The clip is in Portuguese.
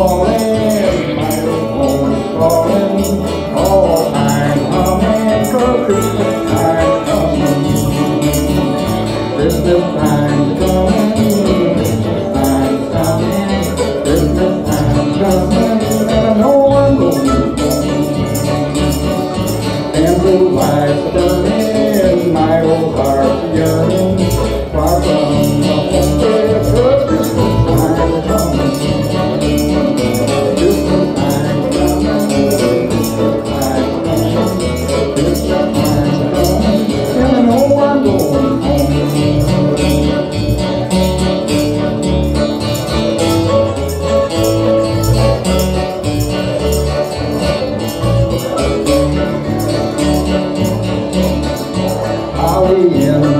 falling Hallelujah.